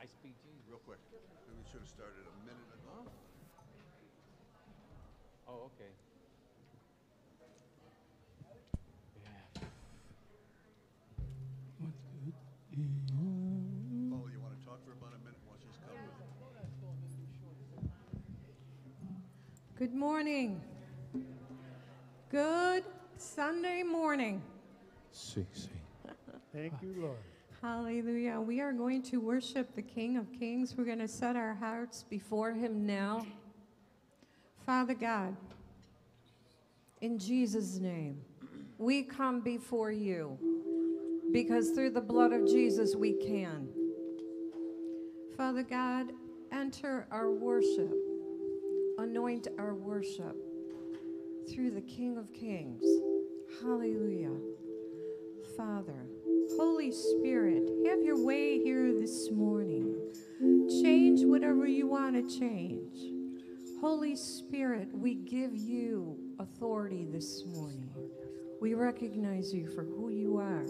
I speak Jesus. Real quick. We should have started a minute ago. Oh, okay. Yeah. Paul, you want to talk for about a minute while she's coming? Good morning. Good Sunday morning. See, see. Thank you, Lord. Hallelujah. We are going to worship the King of Kings. We're going to set our hearts before him now. Father God, in Jesus' name, we come before you because through the blood of Jesus we can. Father God, enter our worship, anoint our worship through the King of Kings. Hallelujah. Father, Holy Spirit, have your way here this morning. Change whatever you want to change. Holy Spirit, we give you authority this morning. We recognize you for who you are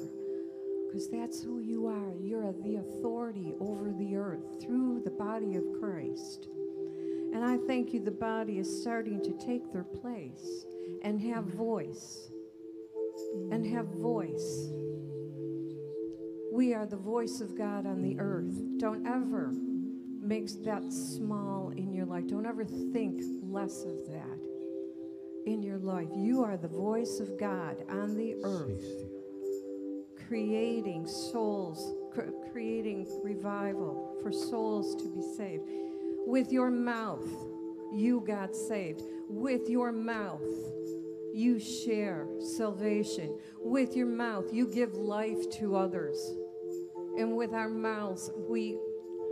because that's who you are. You're the authority over the earth through the body of Christ. And I thank you, the body is starting to take their place and have voice. And have voice. We are the voice of God on the earth. Don't ever make that small in your life. Don't ever think less of that in your life. You are the voice of God on the earth, creating souls, cr- creating revival for souls to be saved. With your mouth, you got saved. With your mouth, you share salvation. With your mouth, you give life to others. And with our mouths, we,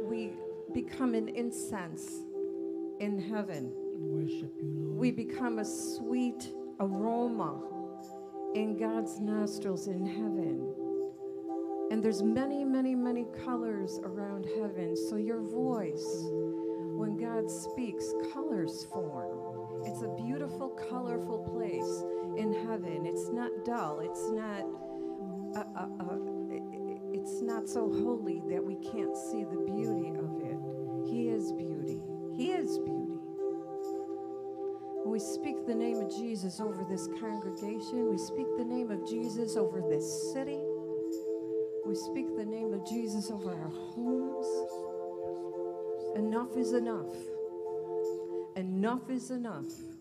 we become an incense in heaven. You. We become a sweet aroma in God's nostrils in heaven. And there's many, many, many colors around heaven. So your voice, when God speaks, colors form. It's a beautiful, colorful place in heaven. It's not dull. It's not. Uh, uh, uh, it's not so holy that we can't see the beauty of it. He is beauty. He is beauty. When We speak the name of Jesus over this congregation. We speak the name of Jesus over this city. We speak the name of Jesus over our homes. Enough is enough. Enough is enough.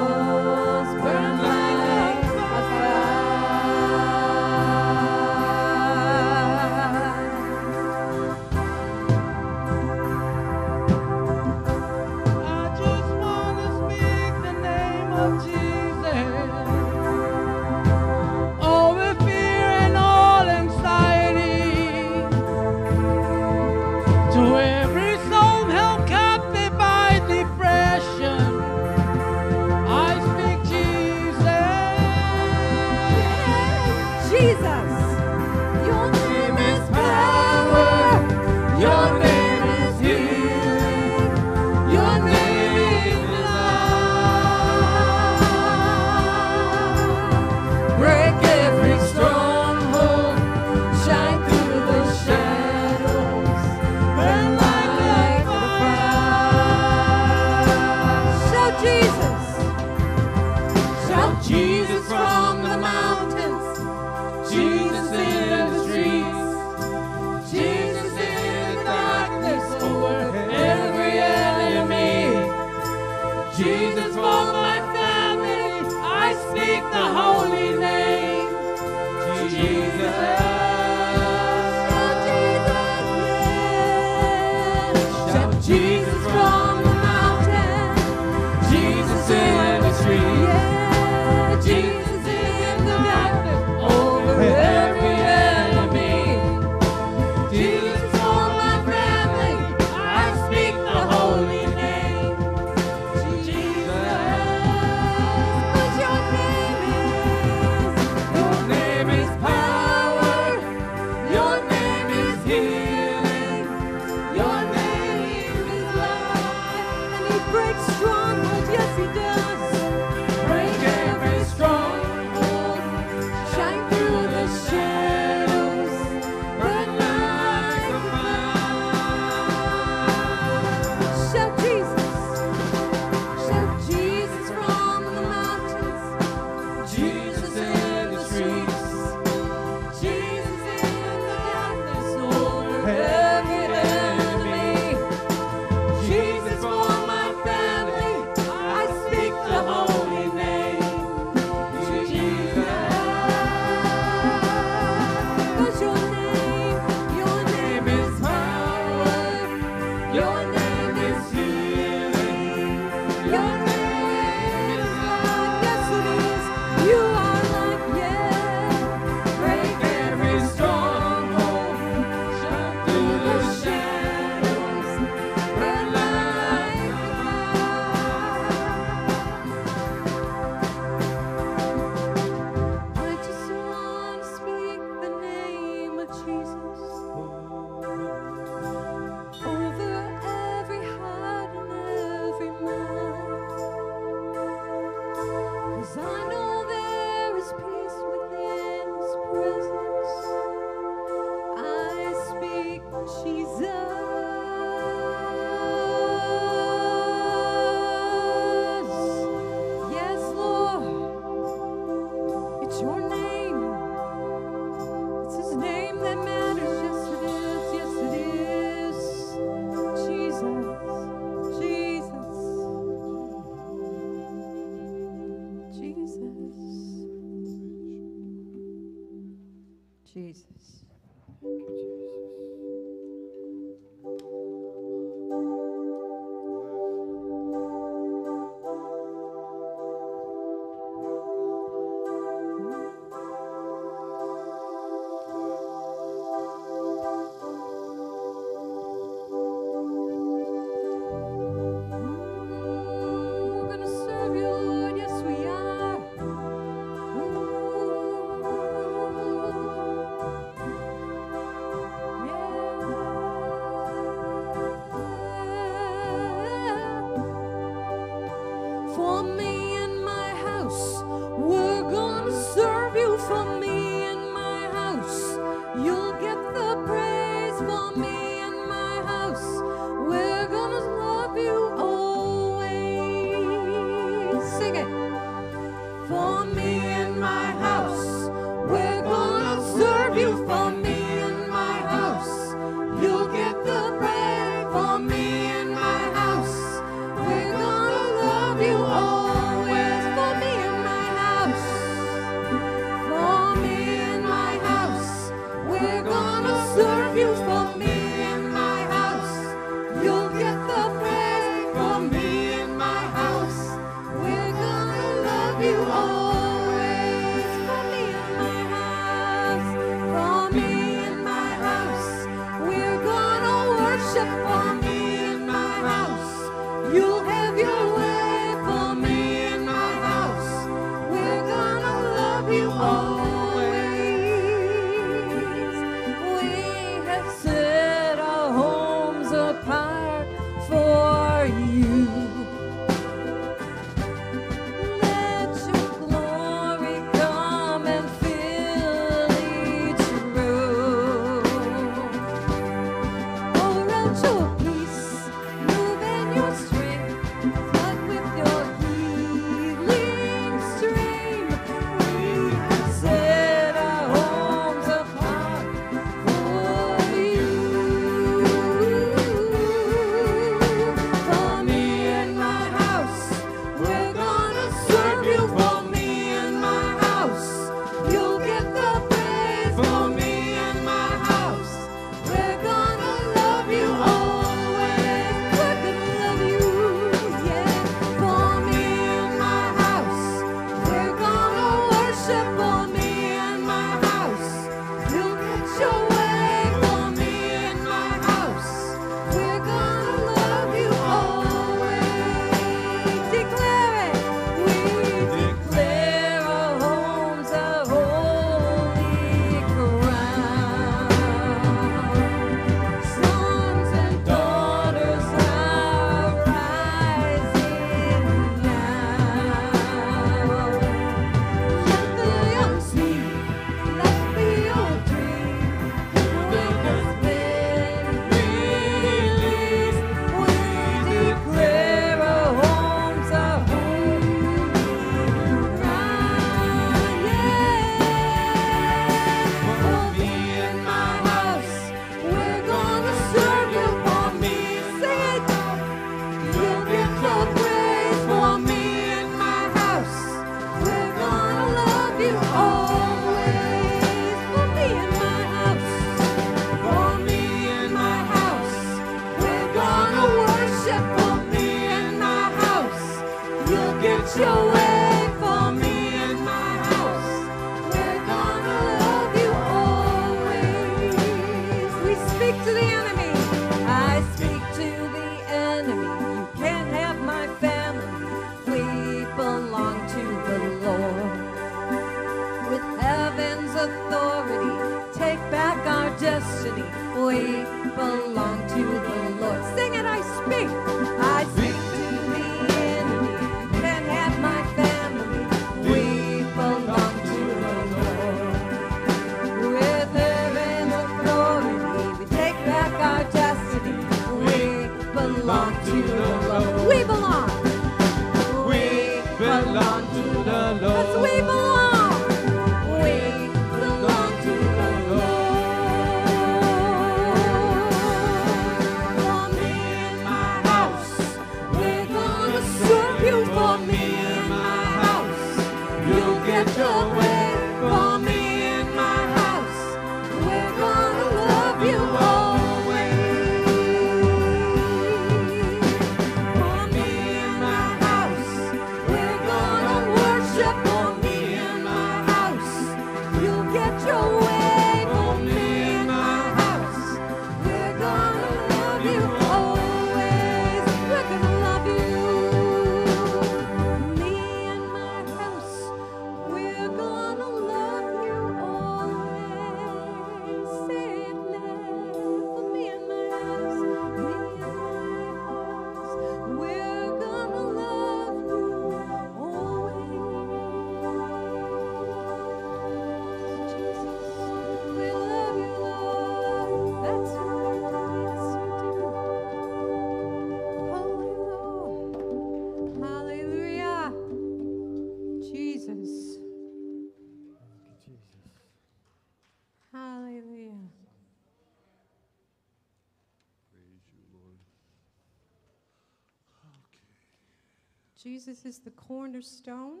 the cornerstone.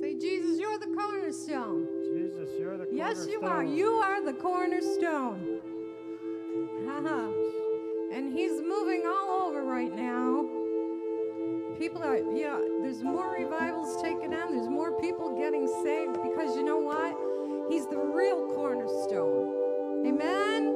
Say, Jesus, you're the cornerstone. Jesus, you're the cornerstone. Yes, you are. You are the cornerstone. Haha. and he's moving all over right now. People are, you know, there's more revivals taking on, there's more people getting saved because you know what? He's the real cornerstone. Amen.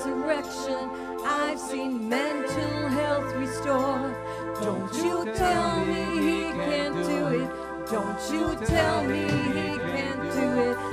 resurrection. I've seen mental health restored. Don't you tell me he can't do it. Don't you tell me he can't do it.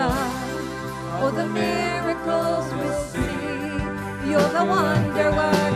God. Oh, the miracles we'll see. You're the wonder worker.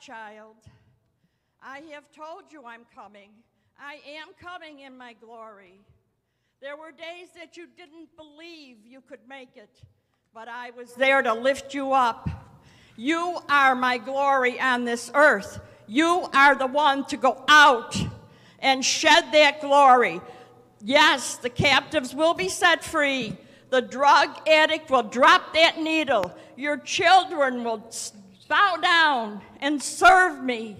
Child. I have told you I'm coming. I am coming in my glory. There were days that you didn't believe you could make it, but I was there to lift you up. You are my glory on this earth. You are the one to go out and shed that glory. Yes, the captives will be set free. The drug addict will drop that needle. Your children will bow down and serve me.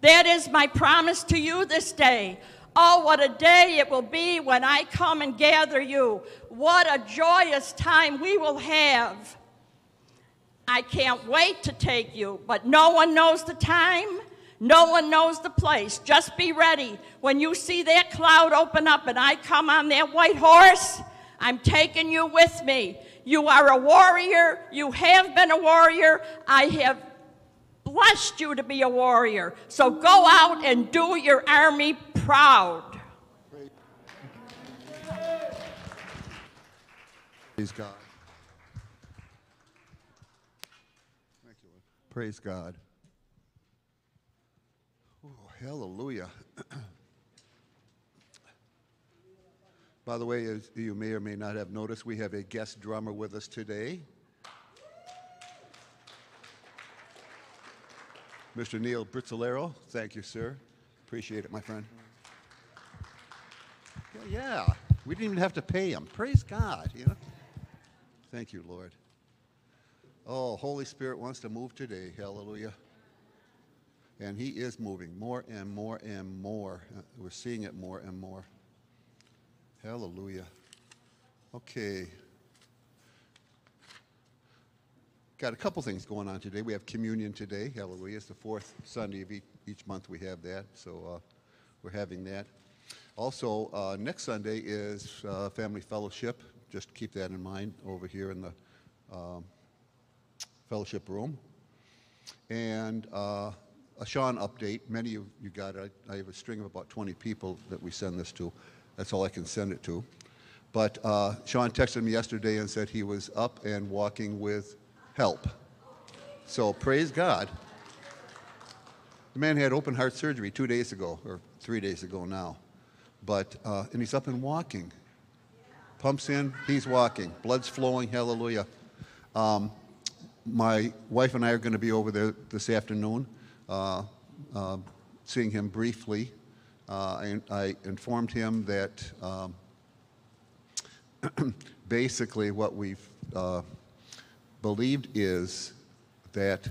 That is my promise to you this day. Oh, what a day it will be when I come and gather you. What a joyous time we will have. I can't wait to take you, but no one knows the time. No one knows the place. Just be ready. When you see that cloud open up and I come on that white horse, I'm taking you with me. You are a warrior. You have been a warrior. I have blessed you to be a warrior. So go out and do your army proud. Praise God. Thank you, Praise God. Oh, hallelujah. By the way, as you may or may not have noticed, we have a guest drummer with us today. Mr. Neil Brizzolero. Thank you, sir. Appreciate it, my friend. Yeah, yeah. We didn't even have to pay him. Praise God, you know. Thank you, Lord. Oh, Holy Spirit wants to move today. Hallelujah. And He is moving more and more and more. Uh, We're seeing it more and more. Hallelujah. Okay. Got a couple things going on today. We have communion today. Hallelujah. It's the fourth Sunday of each, each month we have that. So uh, we're having that. Also, uh, next Sunday is uh, family fellowship. Just keep that in mind over here in the um, fellowship room. And uh, a Sean update. Many of you got it. I I have a string of about 20 people that we send this to. That's all I can send it to. But uh, Sean texted me yesterday and said he was up and walking with help. So praise God. The man had open heart surgery two days ago, or three days ago now. But, uh, and he's up and walking. Pumps in, he's walking. Blood's flowing, hallelujah. Um, my wife and I are going to be over there this afternoon, uh, uh, seeing him briefly. Uh, and I informed him that um, basically what we've uh, believed is that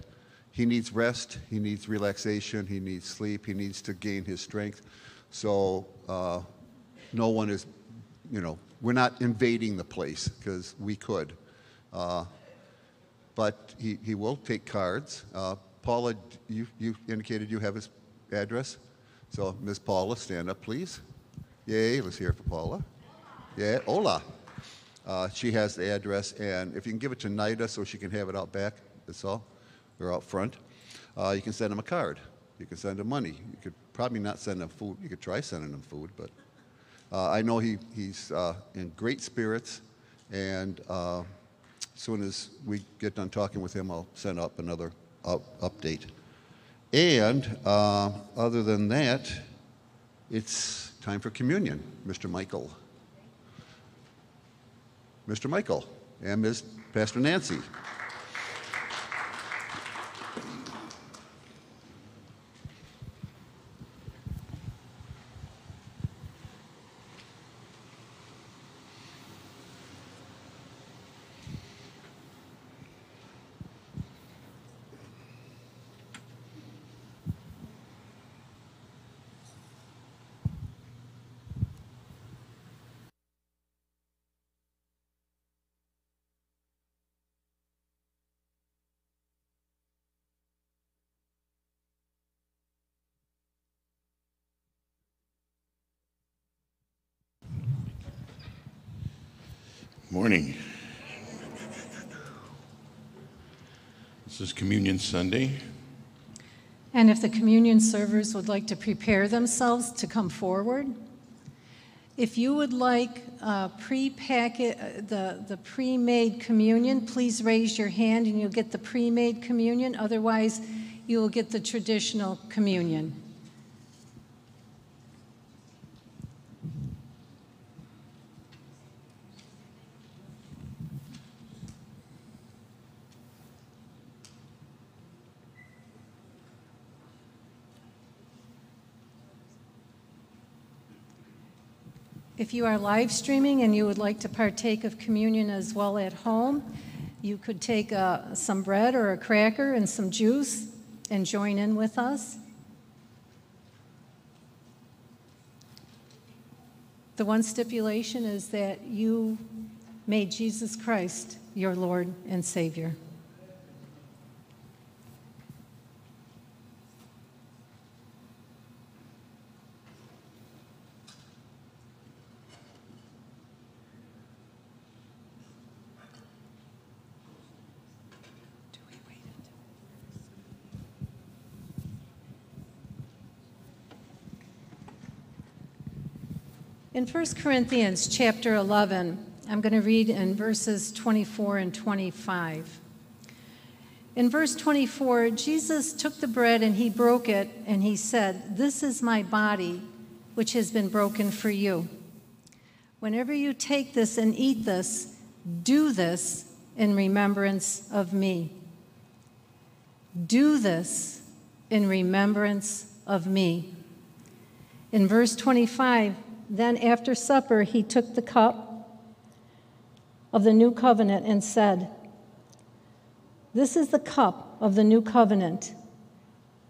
he needs rest, he needs relaxation, he needs sleep, he needs to gain his strength. So uh, no one is, you know, we're not invading the place because we could. Uh, but he, he will take cards. Uh, Paula, you, you indicated you have his address. So Ms. Paula, stand up, please. Yay, let's hear it for Paula. Yeah, hola. Uh, she has the address, and if you can give it to Nida so she can have it out back, that's all, or out front, uh, you can send them a card. You can send them money. You could probably not send them food. You could try sending them food, but uh, I know he, he's uh, in great spirits, and uh, as soon as we get done talking with him, I'll send up another up, update. And uh, other than that, it's time for communion, Mr. Michael. Mr. Michael and Ms. Pastor Nancy. Morning. This is Communion Sunday. And if the communion servers would like to prepare themselves to come forward, if you would like uh, pre-packet, uh, the, the pre-made communion, please raise your hand and you'll get the pre-made communion. Otherwise, you will get the traditional communion. If you are live streaming and you would like to partake of communion as well at home, you could take uh, some bread or a cracker and some juice and join in with us. The one stipulation is that you made Jesus Christ your Lord and Savior. In 1 Corinthians chapter 11, I'm going to read in verses 24 and 25. In verse 24, Jesus took the bread and he broke it, and he said, This is my body, which has been broken for you. Whenever you take this and eat this, do this in remembrance of me. Do this in remembrance of me. In verse 25, then after supper, he took the cup of the new covenant and said, This is the cup of the new covenant.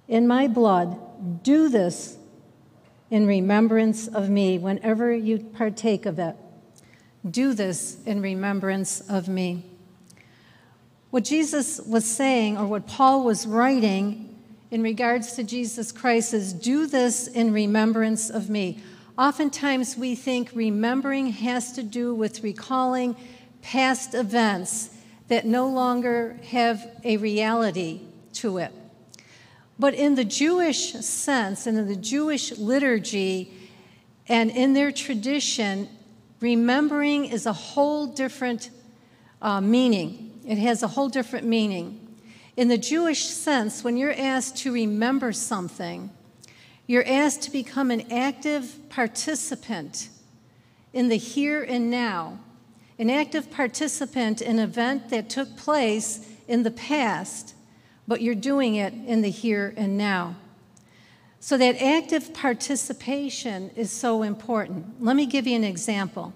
In my blood, do this in remembrance of me whenever you partake of it. Do this in remembrance of me. What Jesus was saying, or what Paul was writing in regards to Jesus Christ, is do this in remembrance of me. Oftentimes, we think remembering has to do with recalling past events that no longer have a reality to it. But in the Jewish sense and in the Jewish liturgy and in their tradition, remembering is a whole different uh, meaning. It has a whole different meaning. In the Jewish sense, when you're asked to remember something, you're asked to become an active participant in the here and now, an active participant in an event that took place in the past but you're doing it in the here and now. So that active participation is so important. Let me give you an example.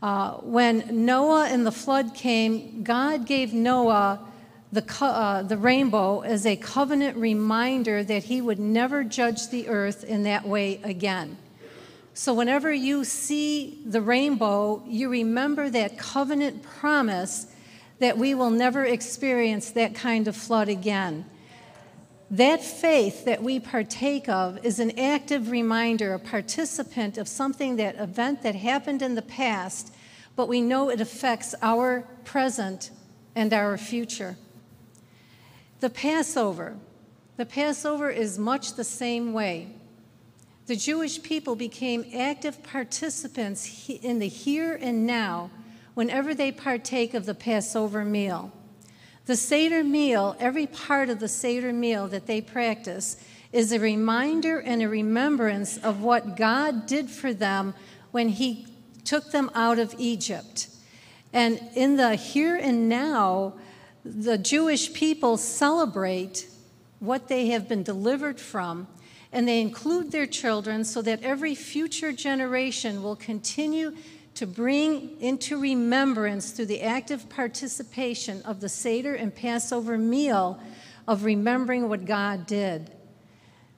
Uh, when Noah and the flood came, God gave Noah the, uh, the rainbow as a covenant reminder that he would never judge the earth in that way again. So, whenever you see the rainbow, you remember that covenant promise that we will never experience that kind of flood again. That faith that we partake of is an active reminder, a participant of something, that event that happened in the past, but we know it affects our present and our future. The Passover. The Passover is much the same way. The Jewish people became active participants in the here and now whenever they partake of the Passover meal. The Seder meal, every part of the Seder meal that they practice, is a reminder and a remembrance of what God did for them when He took them out of Egypt. And in the here and now, the Jewish people celebrate what they have been delivered from, and they include their children so that every future generation will continue to bring into remembrance through the active participation of the Seder and Passover meal of remembering what God did.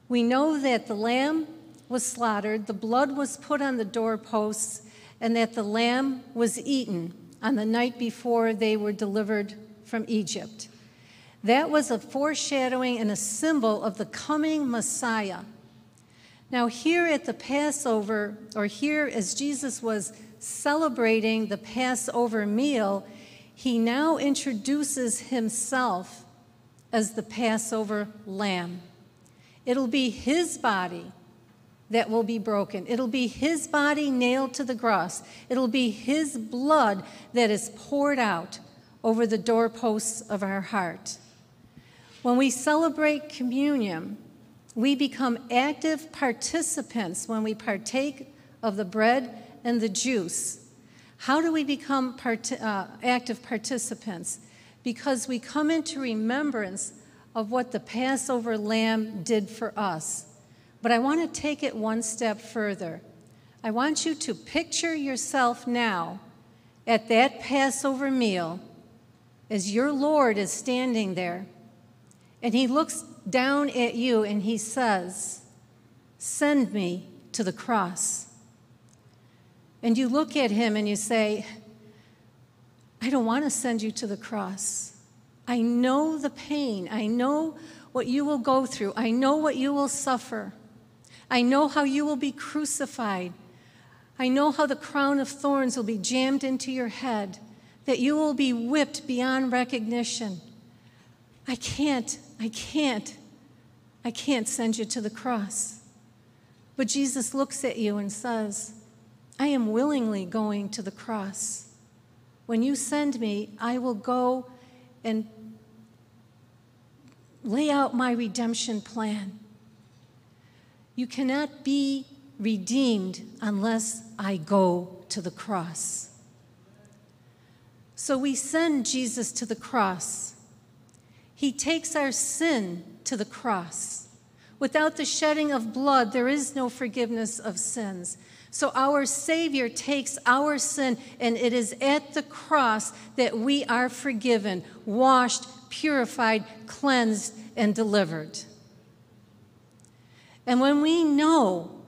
We know that the lamb was slaughtered, the blood was put on the doorposts, and that the lamb was eaten on the night before they were delivered from Egypt. That was a foreshadowing and a symbol of the coming Messiah. Now, here at the Passover, or here as Jesus was celebrating the Passover meal, he now introduces himself as the Passover lamb. It'll be his body that will be broken. It'll be his body nailed to the cross. It'll be his blood that is poured out over the doorposts of our heart. When we celebrate communion, we become active participants when we partake of the bread and the juice. How do we become part- uh, active participants? Because we come into remembrance of what the Passover lamb did for us. But I want to take it one step further. I want you to picture yourself now at that Passover meal as your Lord is standing there and he looks down at you and he says, Send me to the cross. And you look at him and you say, I don't want to send you to the cross. I know the pain. I know what you will go through. I know what you will suffer. I know how you will be crucified. I know how the crown of thorns will be jammed into your head, that you will be whipped beyond recognition. I can't, I can't, I can't send you to the cross. But Jesus looks at you and says, I am willingly going to the cross. When you send me, I will go and lay out my redemption plan. You cannot be redeemed unless I go to the cross. So we send Jesus to the cross. He takes our sin to the cross. Without the shedding of blood, there is no forgiveness of sins. So our Savior takes our sin, and it is at the cross that we are forgiven, washed, purified, cleansed, and delivered. And when we know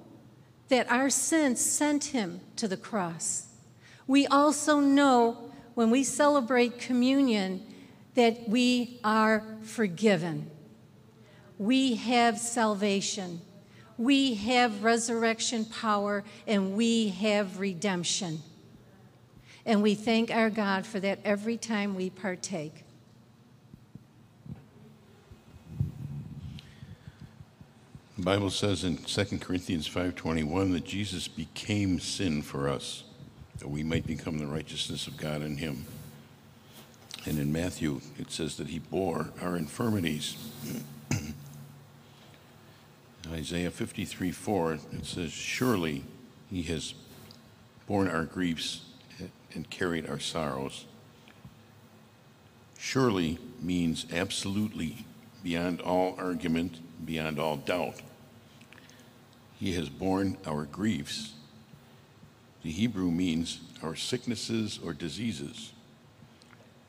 that our sin sent him to the cross, we also know when we celebrate communion that we are forgiven. We have salvation. We have resurrection power and we have redemption. And we thank our God for that every time we partake. The Bible says in 2 Corinthians 5:21 that Jesus became sin for us that we might become the righteousness of God in him. And in Matthew it says that he bore our infirmities. Isaiah 53 4, it says, Surely he has borne our griefs and carried our sorrows. Surely means absolutely, beyond all argument, beyond all doubt. He has borne our griefs. The Hebrew means our sicknesses or diseases,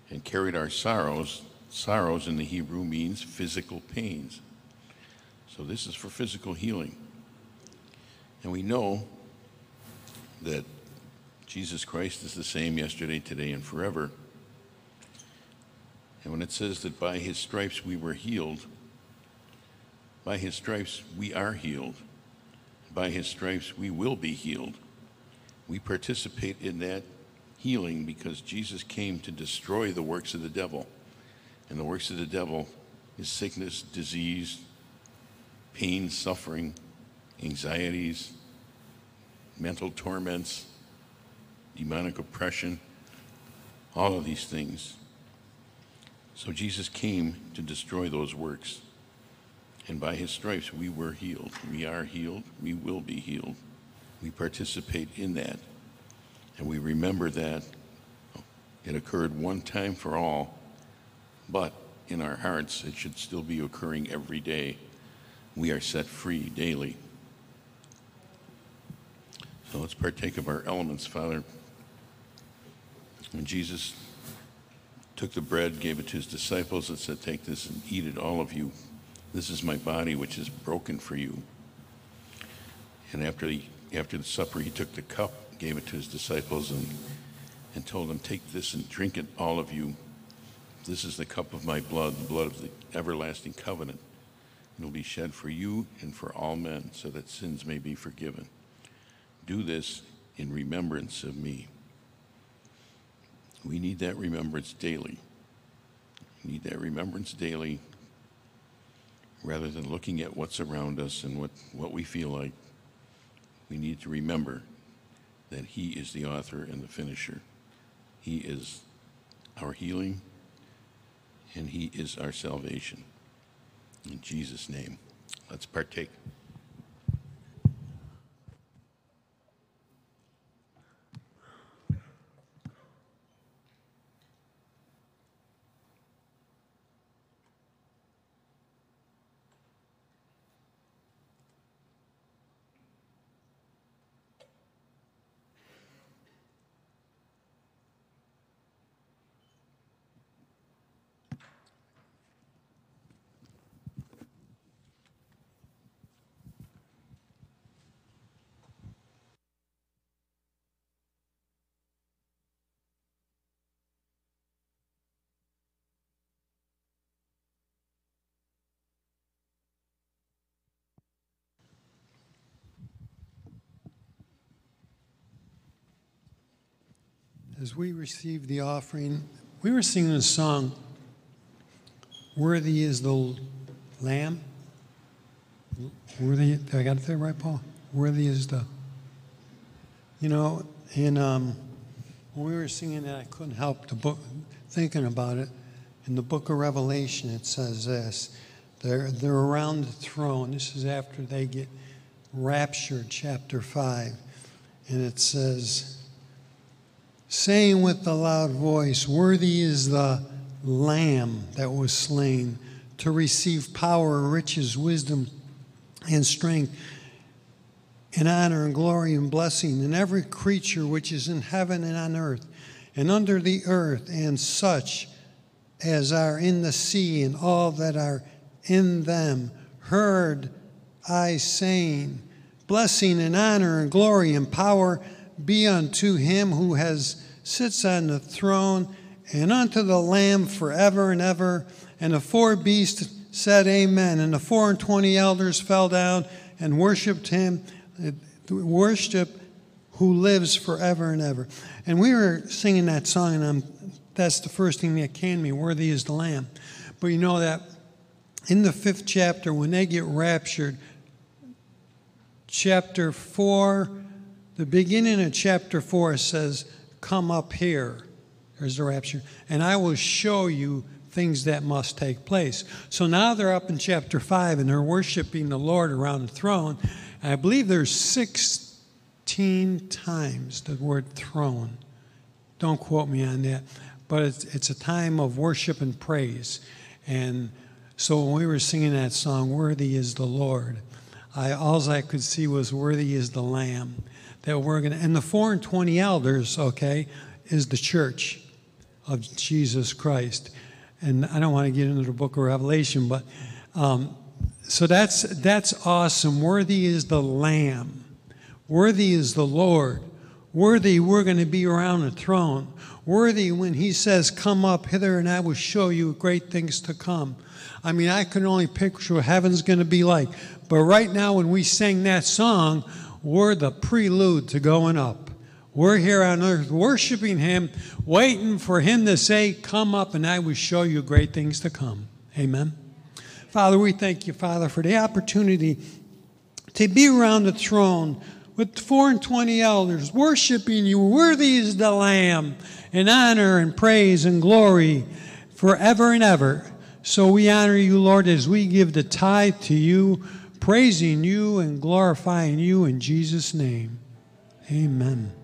and carried our sorrows. Sorrows in the Hebrew means physical pains. So this is for physical healing. And we know that Jesus Christ is the same yesterday, today, and forever. And when it says that by his stripes we were healed, by his stripes we are healed. By his stripes we will be healed. We participate in that healing because Jesus came to destroy the works of the devil. And the works of the devil is sickness, disease, pain, suffering, anxieties, mental torments, demonic oppression, all of these things. So Jesus came to destroy those works. And by his stripes, we were healed. We are healed. We will be healed. We participate in that. And we remember that it occurred one time for all, but in our hearts, it should still be occurring every day. We are set free daily. So let's partake of our elements, Father. When Jesus took the bread, gave it to his disciples, and said, Take this and eat it, all of you. This is my body, which is broken for you. And after, he, after the supper, he took the cup, gave it to his disciples, and, and told them, Take this and drink it, all of you. This is the cup of my blood, the blood of the everlasting covenant. It will be shed for you and for all men, so that sins may be forgiven. Do this in remembrance of me. We need that remembrance daily. We need that remembrance daily rather than looking at what's around us and what, what we feel like. We need to remember that He is the author and the finisher. He is our healing and He is our salvation. In Jesus' name, let's partake. As we received the offering, we were singing a song, Worthy is the Lamb. Worthy, I got it there right, Paul? Worthy is the, you know, and um, when we were singing that, I couldn't help the book, thinking about it. In the book of Revelation, it says this they're, they're around the throne. This is after they get raptured, chapter 5. And it says, saying with a loud voice, Worthy is the Lamb that was slain to receive power, riches, wisdom, and strength, and honor, and glory, and blessing, and every creature which is in heaven and on earth, and under the earth, and such as are in the sea, and all that are in them, heard I saying, Blessing and honor and glory and power be unto him who has sits on the throne and unto the Lamb forever and ever. And the four beasts said, Amen. And the four and twenty elders fell down and worshipped him, worship who lives forever and ever. And we were singing that song, and I'm, that's the first thing that came to me worthy is the Lamb. But you know that in the fifth chapter, when they get raptured, chapter 4, the beginning of chapter 4 says, Come up here. There's the rapture. And I will show you things that must take place. So now they're up in chapter 5 and they're worshiping the Lord around the throne. I believe there's 16 times the word throne. Don't quote me on that. But it's, it's a time of worship and praise. And so when we were singing that song, Worthy is the Lord, I, all I could see was Worthy is the Lamb. That we're going to, and the four and twenty elders, okay, is the church of Jesus Christ. And I don't want to get into the book of Revelation, but um, so that's that's awesome. Worthy is the Lamb. Worthy is the Lord. Worthy we're going to be around the throne. Worthy when he says, Come up hither and I will show you great things to come. I mean, I can only picture what heaven's going to be like. But right now, when we sing that song, we're the prelude to going up. We're here on earth worshiping Him, waiting for Him to say, Come up and I will show you great things to come. Amen. Father, we thank you, Father, for the opportunity to be around the throne with four and twenty elders, worshiping you. Worthy is the Lamb, in honor and praise and glory forever and ever. So we honor you, Lord, as we give the tithe to you, praising you and glorifying you in Jesus' name. Amen.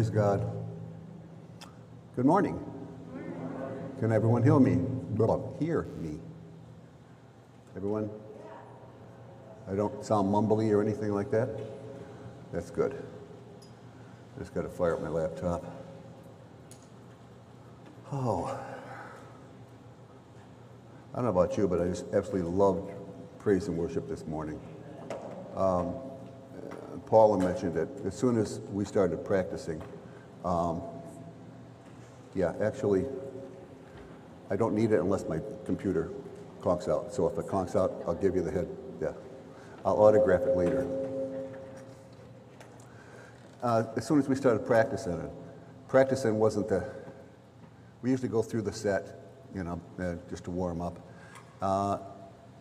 Praise God. Good morning. Can everyone hear me? Hear me. Everyone? I don't sound mumbly or anything like that? That's good. I just got to fire up my laptop. Oh. I don't know about you, but I just absolutely loved praise and worship this morning. Um, Paula mentioned it. As soon as we started practicing, um, yeah, actually, I don't need it unless my computer conks out. So if it conks out, I'll give you the head. Yeah, I'll autograph it later. Uh, as soon as we started practicing it, practicing wasn't the. We usually go through the set, you know, uh, just to warm up. Uh,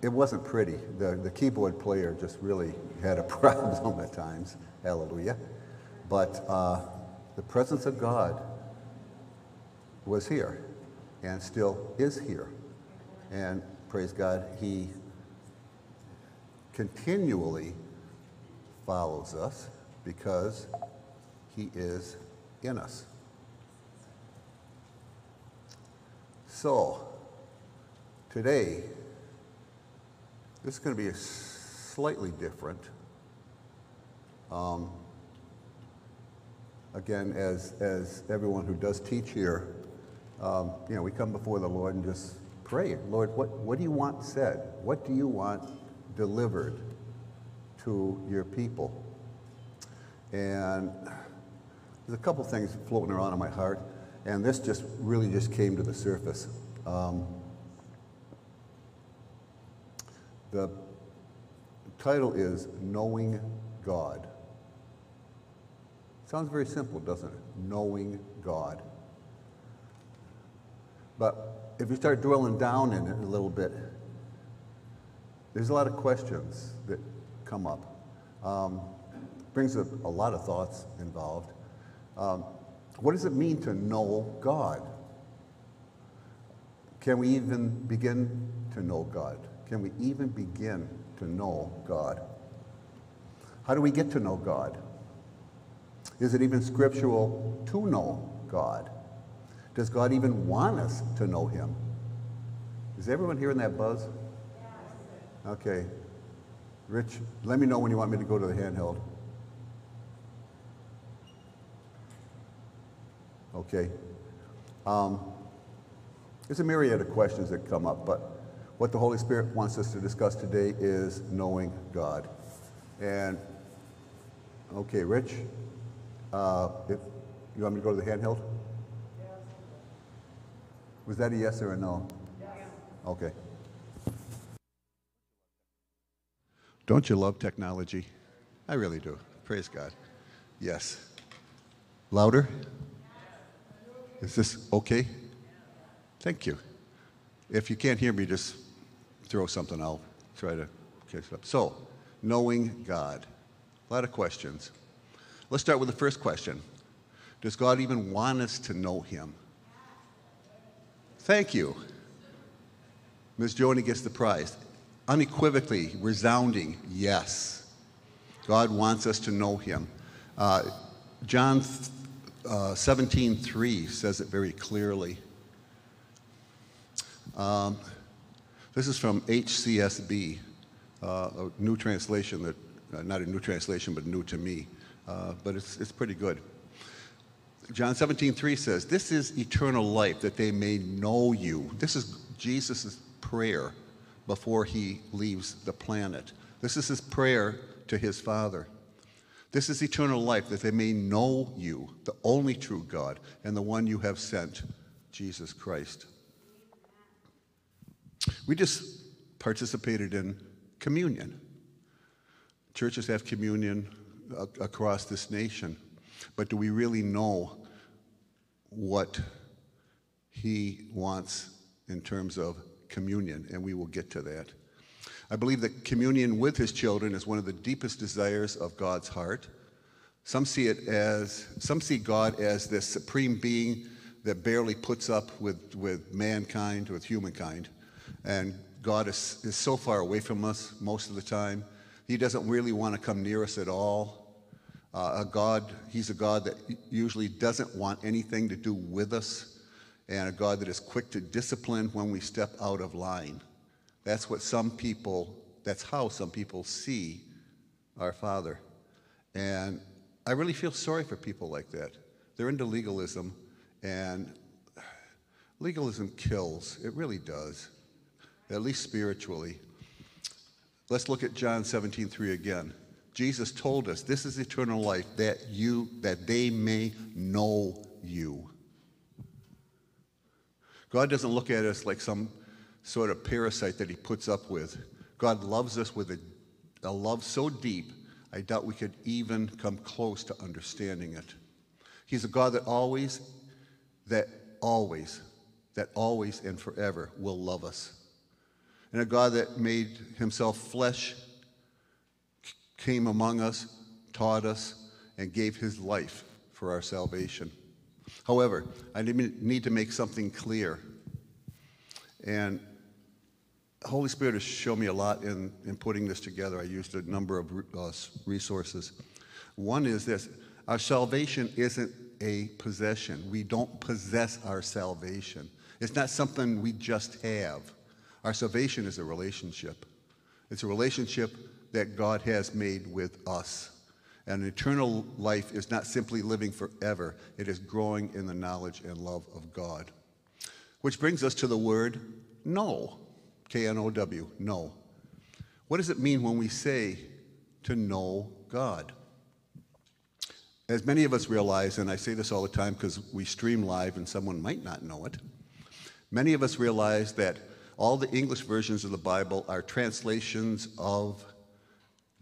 it wasn't pretty. The, the keyboard player just really had a problem at times. Hallelujah. But uh, the presence of God was here and still is here. And praise God, He continually follows us because He is in us. So, today, this is going to be a slightly different. Um, again, as, as everyone who does teach here, um, you know, we come before the Lord and just pray. Lord, what, what do you want said? What do you want delivered to your people? And there's a couple things floating around in my heart, and this just really just came to the surface. Um, The title is Knowing God. Sounds very simple, doesn't it? Knowing God. But if you start dwelling down in it a little bit, there's a lot of questions that come up. Um, brings a, a lot of thoughts involved. Um, what does it mean to know God? Can we even begin to know God? Can we even begin to know God? How do we get to know God? Is it even scriptural to know God? Does God even want us to know Him? Is everyone hearing that buzz? Okay. Rich, let me know when you want me to go to the handheld. Okay. Um, there's a myriad of questions that come up, but what the Holy Spirit wants us to discuss today is knowing God. And, okay, Rich, uh, if you want me to go to the handheld? Yes. Was that a yes or a no? Yes. Okay. Don't you love technology? I really do. Praise God. Yes. Louder? Is this okay? Thank you. If you can't hear me, just throw something. I'll try to catch it up. So, knowing God. A lot of questions. Let's start with the first question Does God even want us to know Him? Thank you. Ms. Joni gets the prize. Unequivocally, resounding yes. God wants us to know Him. Uh, John uh, 17:3 says it very clearly. Um, this is from HCSB, uh, a new translation that, uh, not a new translation, but new to me, uh, but it's, it's pretty good. John 17:3 says, "This is eternal life, that they may know you." This is Jesus' prayer before he leaves the planet. This is his prayer to his Father. This is eternal life, that they may know you, the only true God, and the one you have sent, Jesus Christ. We just participated in communion. Churches have communion across this nation, but do we really know what He wants in terms of communion? And we will get to that. I believe that communion with his children is one of the deepest desires of God's heart. Some see it as some see God as this supreme being that barely puts up with, with mankind, with humankind. And God is, is so far away from us most of the time. He doesn't really want to come near us at all. Uh, a God, he's a God that usually doesn't want anything to do with us, and a God that is quick to discipline when we step out of line. That's what some people, that's how some people see our Father. And I really feel sorry for people like that. They're into legalism, and legalism kills. It really does, at least spiritually. Let's look at John 17, 3 again. Jesus told us, This is eternal life, that you, that they may know you. God doesn't look at us like some sort of parasite that he puts up with. God loves us with a, a love so deep, I doubt we could even come close to understanding it. He's a God that always, that always, that always and forever will love us. And a God that made himself flesh, came among us, taught us, and gave his life for our salvation. However, I need to make something clear. And the Holy Spirit has shown me a lot in, in putting this together. I used a number of uh, resources. One is this our salvation isn't a possession, we don't possess our salvation. It's not something we just have. Our salvation is a relationship, it's a relationship that God has made with us. And eternal life is not simply living forever, it is growing in the knowledge and love of God. Which brings us to the word know. K N O W, know. What does it mean when we say to know God? As many of us realize, and I say this all the time because we stream live and someone might not know it, many of us realize that all the English versions of the Bible are translations of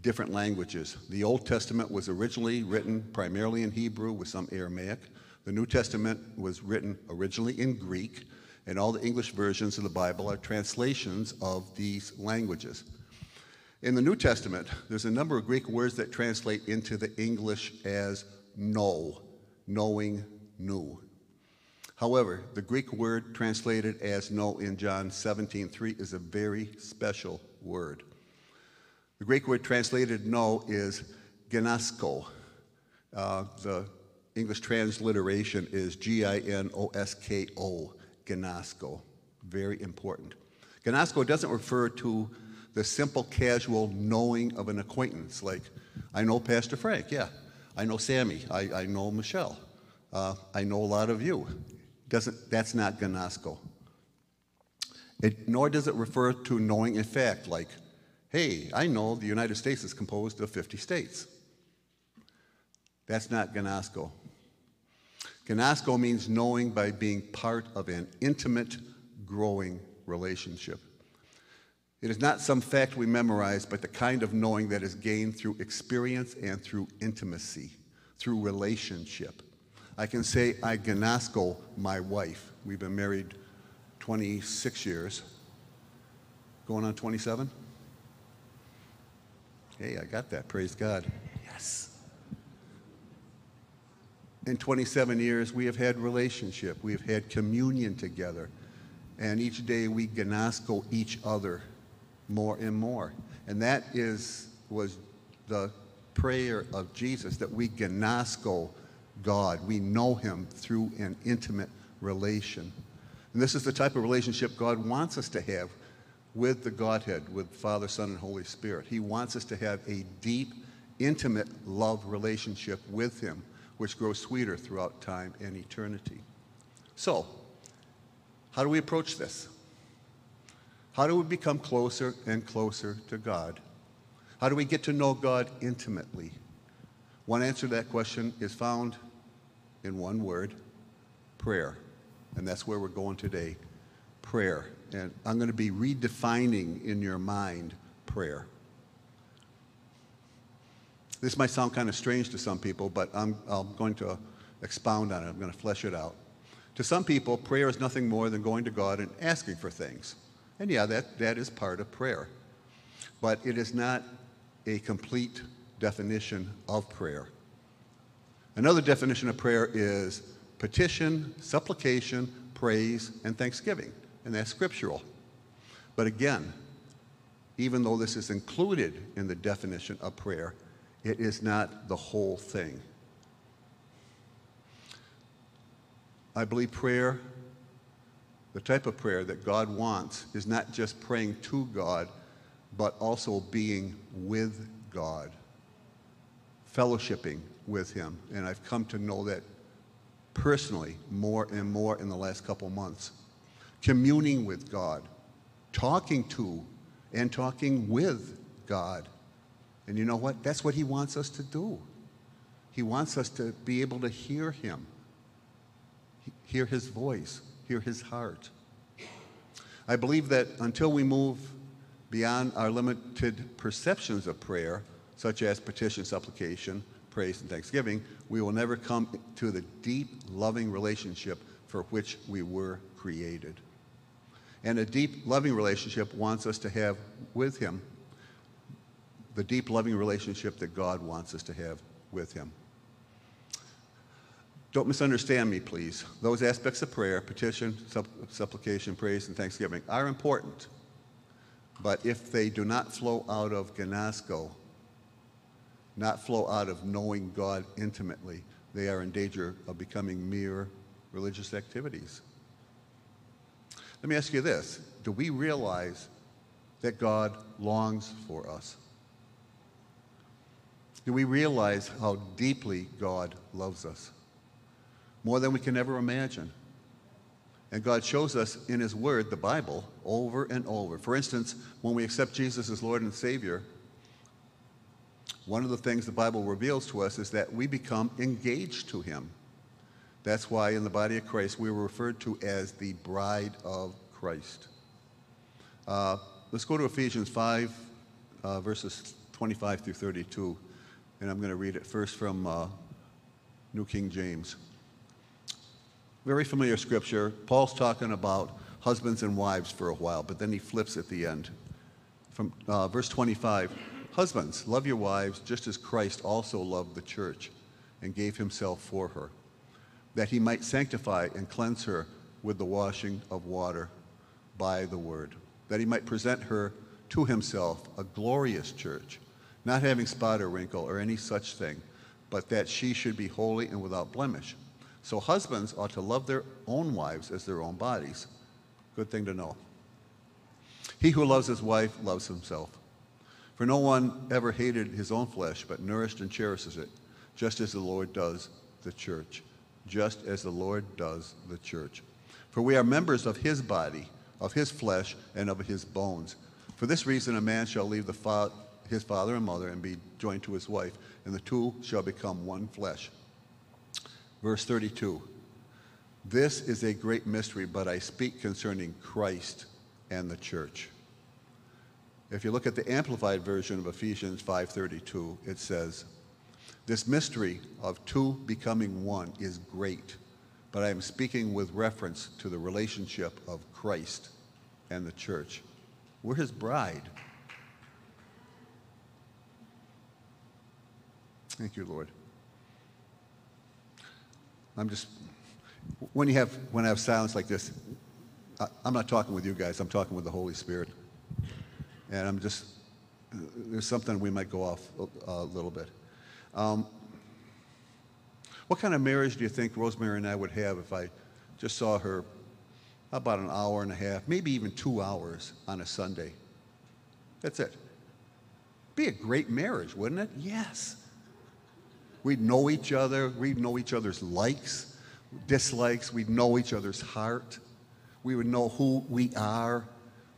different languages. The Old Testament was originally written primarily in Hebrew with some Aramaic. The New Testament was written originally in Greek and all the English versions of the Bible are translations of these languages. In the New Testament, there's a number of Greek words that translate into the English as know, knowing, knew. However, the Greek word translated as know in John 17:3 is a very special word. The Greek word translated know is ginosko. Uh, the English transliteration is G I N O S K O, ginosko. Very important. Gnosko doesn't refer to the simple, casual knowing of an acquaintance, like, I know Pastor Frank, yeah. I know Sammy. I, I know Michelle. Uh, I know a lot of you. Doesn't, that's not gnosko. It, nor does it refer to knowing in fact, like, hey, I know the United States is composed of 50 states. That's not gnosko. Gnosko means knowing by being part of an intimate, growing relationship. It is not some fact we memorize, but the kind of knowing that is gained through experience and through intimacy, through relationship. I can say I gnosko my wife. We've been married 26 years, going on 27. Hey, I got that. Praise God. Yes. In 27 years, we have had relationship. We have had communion together. And each day we gnosko each other more and more. And that is was the prayer of Jesus that we gnosko God. We know him through an intimate relation. And this is the type of relationship God wants us to have with the Godhead, with Father, Son, and Holy Spirit. He wants us to have a deep, intimate love relationship with him, which grows sweeter throughout time and eternity. So, how do we approach this? How do we become closer and closer to God? How do we get to know God intimately? One answer to that question is found in one word prayer. And that's where we're going today prayer. And I'm going to be redefining in your mind prayer. This might sound kind of strange to some people, but I'm, I'm going to expound on it. I'm going to flesh it out. To some people, prayer is nothing more than going to God and asking for things. And yeah, that, that is part of prayer. But it is not a complete definition of prayer. Another definition of prayer is petition, supplication, praise, and thanksgiving, and that's scriptural. But again, even though this is included in the definition of prayer, it is not the whole thing. I believe prayer, the type of prayer that God wants, is not just praying to God, but also being with God, fellowshipping with Him. And I've come to know that personally more and more in the last couple months. Communing with God, talking to and talking with God. And you know what? That's what He wants us to do. He wants us to be able to hear Him, hear His voice, hear His heart. I believe that until we move beyond our limited perceptions of prayer, such as petition, supplication, praise, and thanksgiving, we will never come to the deep, loving relationship for which we were created. And a deep, loving relationship wants us to have with Him the deep, loving relationship that God wants us to have with Him. Don't misunderstand me, please. Those aspects of prayer, petition, supplication, praise, and thanksgiving, are important. But if they do not flow out of gnosko, not flow out of knowing God intimately, they are in danger of becoming mere religious activities. Let me ask you this Do we realize that God longs for us? Do we realize how deeply God loves us? More than we can ever imagine. And God shows us in His Word, the Bible, over and over. For instance, when we accept Jesus as Lord and Savior, one of the things the Bible reveals to us is that we become engaged to Him. That's why in the body of Christ we were referred to as the bride of Christ. Uh, let's go to Ephesians 5, uh, verses 25 through 32, and I'm going to read it first from uh, New King James. Very familiar scripture. Paul's talking about husbands and wives for a while, but then he flips at the end. from uh, verse 25 Husbands, love your wives just as Christ also loved the church and gave himself for her, that he might sanctify and cleanse her with the washing of water by the word, that he might present her to himself a glorious church, not having spot or wrinkle or any such thing, but that she should be holy and without blemish. So husbands ought to love their own wives as their own bodies. Good thing to know. He who loves his wife loves himself. For no one ever hated his own flesh, but nourished and cherishes it, just as the Lord does the church. Just as the Lord does the church. For we are members of his body, of his flesh, and of his bones. For this reason, a man shall leave fa- his father and mother and be joined to his wife, and the two shall become one flesh. Verse 32 This is a great mystery, but I speak concerning Christ and the church. If you look at the amplified version of Ephesians 5:32, it says, "This mystery of two becoming one is great, but I am speaking with reference to the relationship of Christ and the church. We're his bride. Thank you, Lord. I'm just when you have when I have silence like this, I, I'm not talking with you guys. I'm talking with the Holy Spirit, and I'm just there's something we might go off a, a little bit. Um, what kind of marriage do you think Rosemary and I would have if I just saw her about an hour and a half, maybe even two hours on a Sunday? That's it. Be a great marriage, wouldn't it? Yes. We'd know each other. We'd know each other's likes, dislikes. We'd know each other's heart. We would know who we are,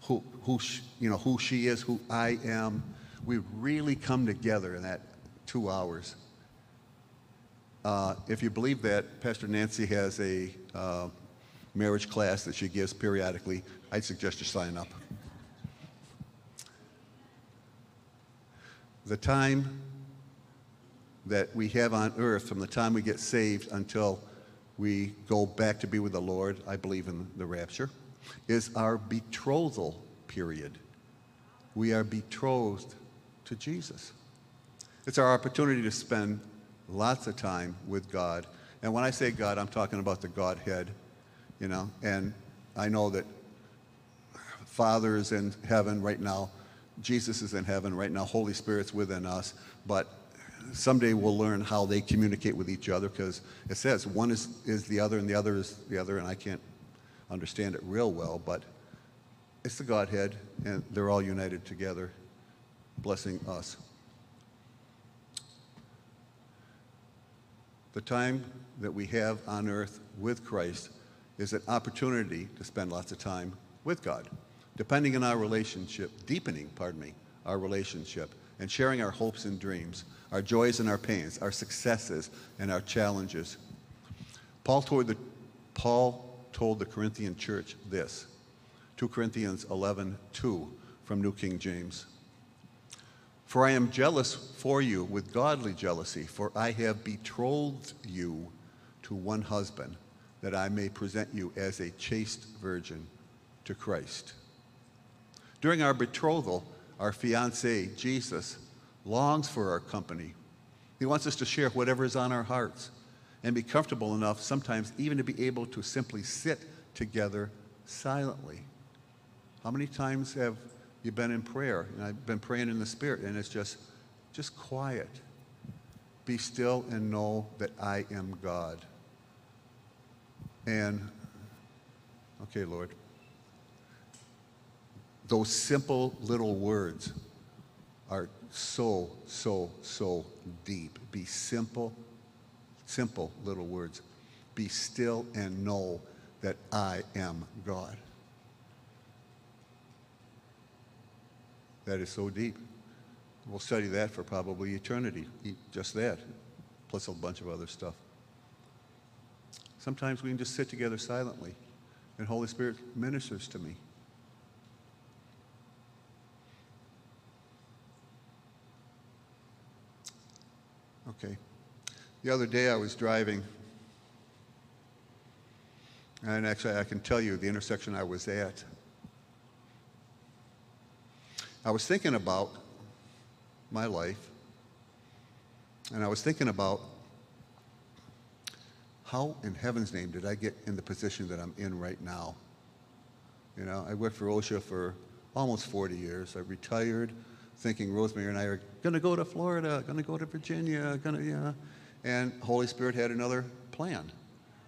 who, who sh- you know, who she is, who I am. We really come together in that two hours. Uh, if you believe that, Pastor Nancy has a uh, marriage class that she gives periodically. I'd suggest you sign up. The time that we have on earth from the time we get saved until we go back to be with the Lord, I believe in the rapture, is our betrothal period. We are betrothed to Jesus. It's our opportunity to spend lots of time with God. And when I say God, I'm talking about the Godhead, you know, and I know that Father is in heaven right now, Jesus is in heaven right now, Holy Spirit's within us, but someday we'll learn how they communicate with each other because it says one is, is the other and the other is the other, and I can't understand it real well, but it's the Godhead, and they're all united together, blessing us. The time that we have on earth with Christ is an opportunity to spend lots of time with God, depending on our relationship, deepening, pardon me, our relationship, and sharing our hopes and dreams, our joys and our pains, our successes and our challenges. Paul told the, Paul told the Corinthian church this 2 Corinthians 11 2 from New King James. For I am jealous for you with godly jealousy, for I have betrothed you to one husband, that I may present you as a chaste virgin to Christ. During our betrothal, our fiance, Jesus, longs for our company. He wants us to share whatever is on our hearts and be comfortable enough sometimes even to be able to simply sit together silently. How many times have you been in prayer? And I've been praying in the Spirit, and it's just, just quiet. Be still and know that I am God. And, okay, Lord, those simple little words are so, so, so deep. Be simple, simple little words. Be still and know that I am God. That is so deep. We'll study that for probably eternity, just that, plus a bunch of other stuff. Sometimes we can just sit together silently, and Holy Spirit ministers to me. Okay. The other day I was driving, and actually I can tell you the intersection I was at. I was thinking about my life, and I was thinking about how in heaven's name did I get in the position that I'm in right now? You know, I worked for OSHA for almost 40 years. I retired thinking Rosemary and I are going to go to Florida, going to go to Virginia, going to, yeah. And Holy Spirit had another plan.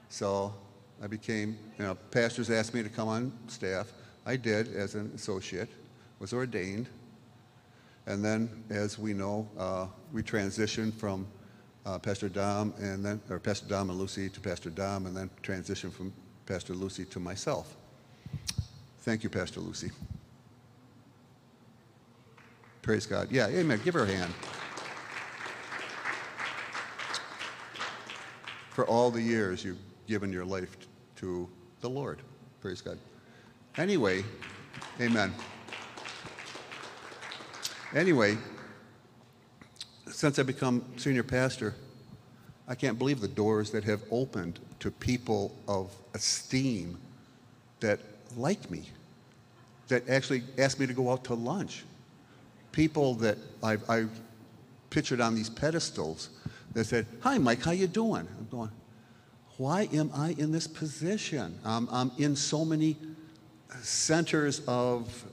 So I became, you know, pastors asked me to come on staff. I did as an associate, was ordained. And then, as we know, uh, we transitioned from uh, Pastor Dom and then, or Pastor Dom and Lucy to Pastor Dom, and then transitioned from Pastor Lucy to myself. Thank you, Pastor Lucy. Praise God. Yeah, amen. Give her a hand. For all the years you've given your life to the Lord. Praise God. Anyway, amen. Anyway, since I become senior pastor, I can't believe the doors that have opened to people of esteem that like me, that actually asked me to go out to lunch. People that I've, I've pictured on these pedestals that said, "Hi, Mike, how you doing?" I'm going, "Why am I in this position? I'm, I'm in so many centers of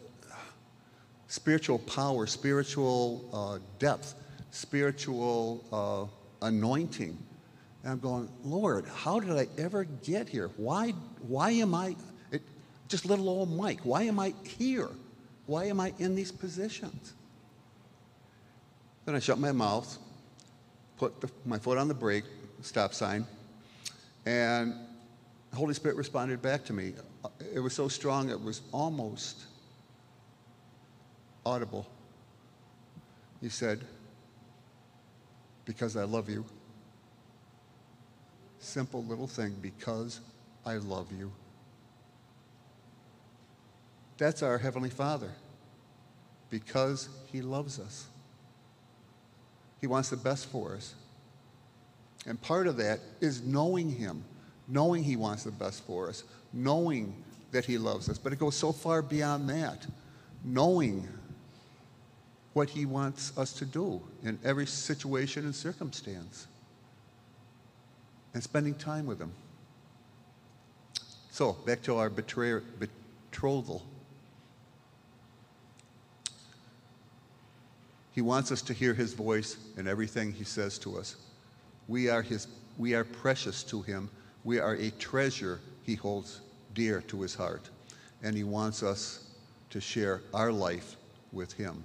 spiritual power, spiritual uh, depth, spiritual uh, anointing. And I'm going, Lord, how did I ever get here? Why, why am I, it, just little old Mike, why am I here? Why am I in these positions? Then I shut my mouth, put the, my foot on the brake, stop sign, and Holy Spirit responded back to me. It was so strong, it was almost audible. He said, Because I love you. Simple little thing, because I love you. That's our Heavenly Father, because He loves us. He wants the best for us. And part of that is knowing Him, knowing He wants the best for us, knowing that He loves us. But it goes so far beyond that, knowing what He wants us to do in every situation and circumstance, and spending time with Him. So, back to our betray- betrothal. He wants us to hear His voice in everything He says to us. We are, his, we are precious to Him. We are a treasure He holds dear to His heart. And He wants us to share our life with Him.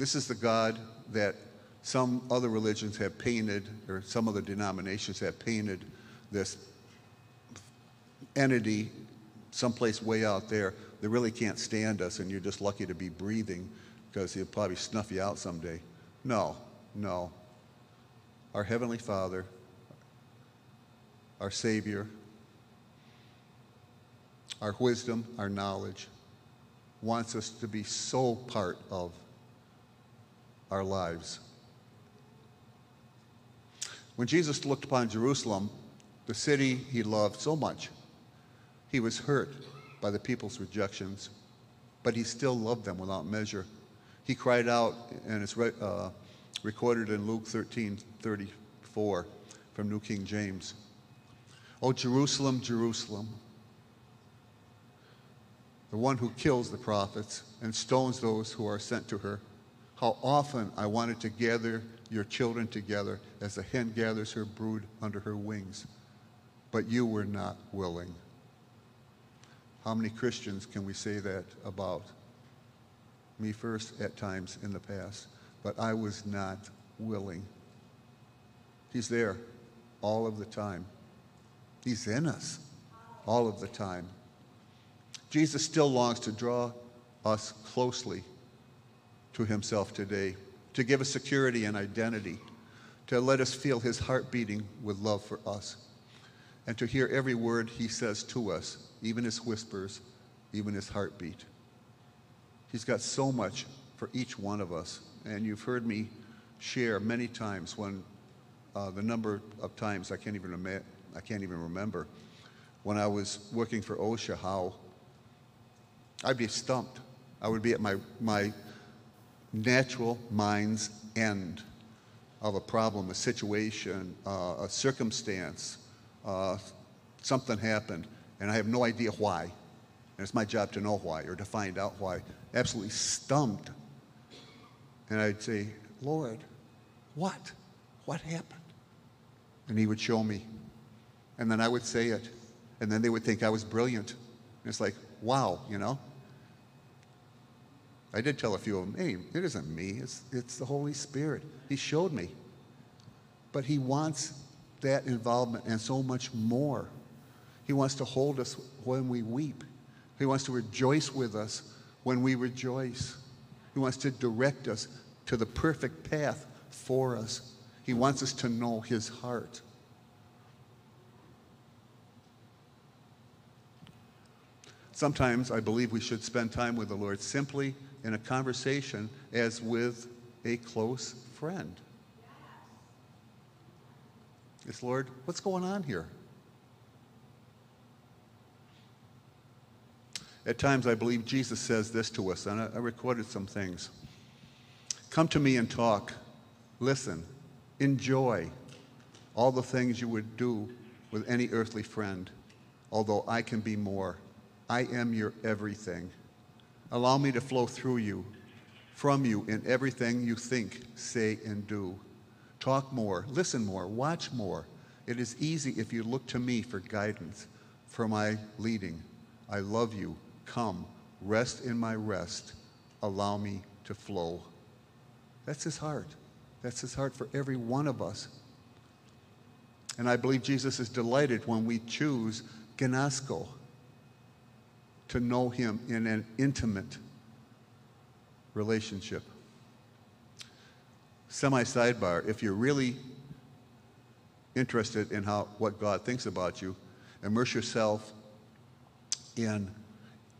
This is the God that some other religions have painted, or some other denominations have painted this entity someplace way out there that really can't stand us, and you're just lucky to be breathing because he'll probably snuff you out someday. No, no. Our Heavenly Father, our Savior, our wisdom, our knowledge, wants us to be so part of our lives. When Jesus looked upon Jerusalem, the city he loved so much, he was hurt by the people's rejections, but he still loved them without measure. He cried out, and it's uh, recorded in Luke 13 34 from New King James. Oh, Jerusalem, Jerusalem, the one who kills the prophets and stones those who are sent to her. How often I wanted to gather your children together as a hen gathers her brood under her wings, but you were not willing. How many Christians can we say that about? Me first at times in the past, but I was not willing. He's there all of the time. He's in us all of the time. Jesus still longs to draw us closely to himself today, to give us security and identity, to let us feel his heart beating with love for us, and to hear every word he says to us, even his whispers, even his heartbeat. He's got so much for each one of us, and you've heard me share many times when uh, the number of times I can't even ima- I can't even remember when I was working for OSHA how I'd be stumped I would be at my, my natural mind's end of a problem, a situation, uh, a circumstance, uh, something happened, and I have no idea why. And it's my job to know why or to find out why. Absolutely stumped. And I'd say, Lord, what? What happened? And he would show me. And then I would say it. And then they would think I was brilliant. And it's like, wow, you know? I did tell a few of them, hey, it isn't me, it's, it's the Holy Spirit. He showed me. But He wants that involvement and so much more. He wants to hold us when we weep, He wants to rejoice with us when we rejoice. He wants to direct us to the perfect path for us. He wants us to know His heart. Sometimes I believe we should spend time with the Lord simply in a conversation as with a close friend. It's Lord, what's going on here? At times, I believe Jesus says this to us, and I, I recorded some things. Come to me and talk, listen, enjoy all the things you would do with any earthly friend, although I can be more. I am your everything. Allow me to flow through you, from you in everything you think, say, and do. Talk more, listen more, watch more. It is easy if you look to me for guidance, for my leading. I love you. Come, rest in my rest. Allow me to flow. That's his heart. That's his heart for every one of us. And I believe Jesus is delighted when we choose Gnosko, to know him in an intimate relationship. Semi sidebar if you're really interested in how, what God thinks about you, immerse yourself in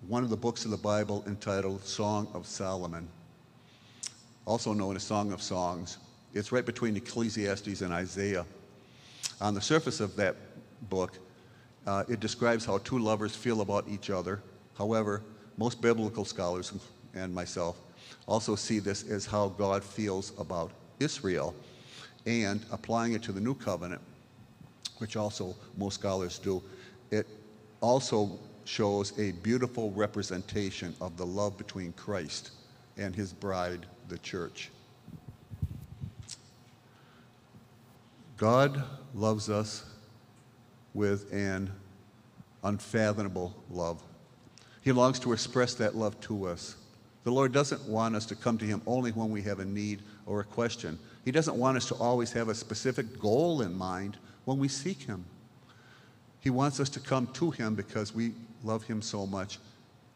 one of the books of the Bible entitled Song of Solomon, also known as Song of Songs. It's right between Ecclesiastes and Isaiah. On the surface of that book, uh, it describes how two lovers feel about each other However, most biblical scholars and myself also see this as how God feels about Israel and applying it to the new covenant, which also most scholars do. It also shows a beautiful representation of the love between Christ and his bride, the church. God loves us with an unfathomable love. He longs to express that love to us. The Lord doesn't want us to come to Him only when we have a need or a question. He doesn't want us to always have a specific goal in mind when we seek Him. He wants us to come to Him because we love Him so much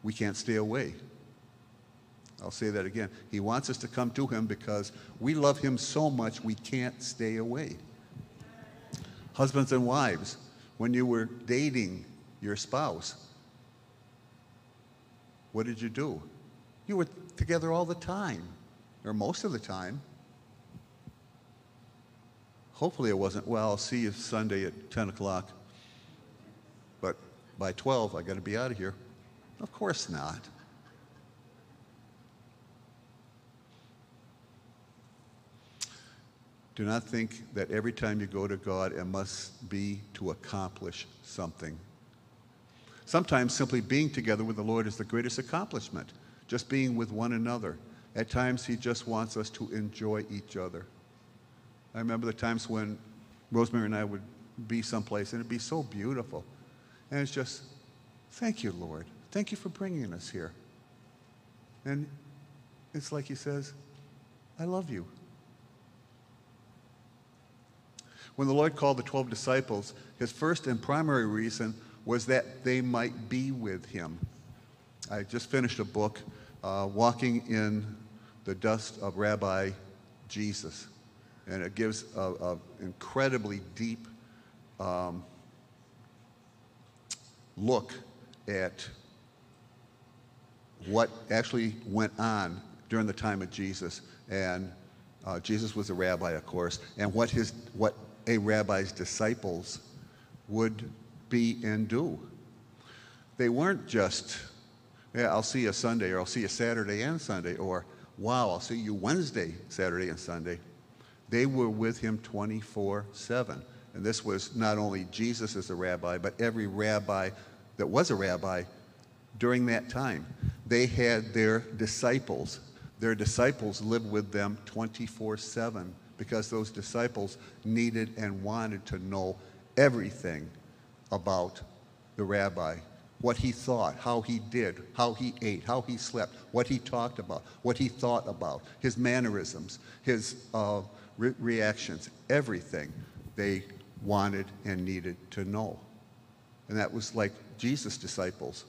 we can't stay away. I'll say that again. He wants us to come to Him because we love Him so much we can't stay away. Husbands and wives, when you were dating your spouse, what did you do? You were together all the time, or most of the time. Hopefully it wasn't, well, I'll see you Sunday at 10 o'clock. But by 12, I got to be out of here. Of course not. Do not think that every time you go to God, it must be to accomplish something. Sometimes simply being together with the Lord is the greatest accomplishment, just being with one another. At times, He just wants us to enjoy each other. I remember the times when Rosemary and I would be someplace and it'd be so beautiful. And it's just, thank you, Lord. Thank you for bringing us here. And it's like He says, I love you. When the Lord called the 12 disciples, his first and primary reason was that they might be with him. I just finished a book, uh, Walking in the Dust of Rabbi Jesus, and it gives an incredibly deep um, look at what actually went on during the time of Jesus. And uh, Jesus was a rabbi, of course, and what, his, what a rabbi's disciples would be and do. They weren't just Yeah, I'll see you Sunday, or I'll see you Saturday and Sunday, or wow, I'll see you Wednesday, Saturday, and Sunday. They were with him 24 7. And this was not only Jesus as a rabbi, but every rabbi that was a rabbi during that time. They had their disciples. Their disciples lived with them 24 7 because those disciples needed and wanted to know everything about the rabbi what he thought, how he did, how he ate, how he slept, what he talked about, what he thought about, his mannerisms, his uh, re- reactions, everything they wanted and needed to know. And that was like Jesus' disciples.